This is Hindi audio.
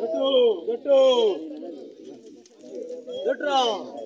गट्टू गट्टू गट्टू